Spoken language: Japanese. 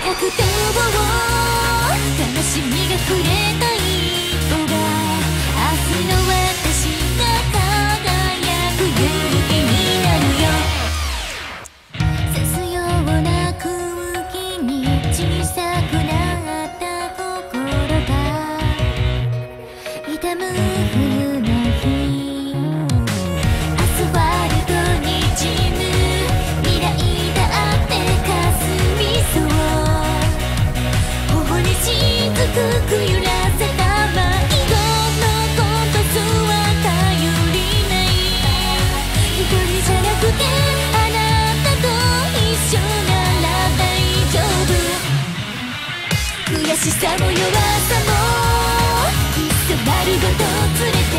高く展望楽しみがくれたよ。悔しさも弱さも。一度るごと連れて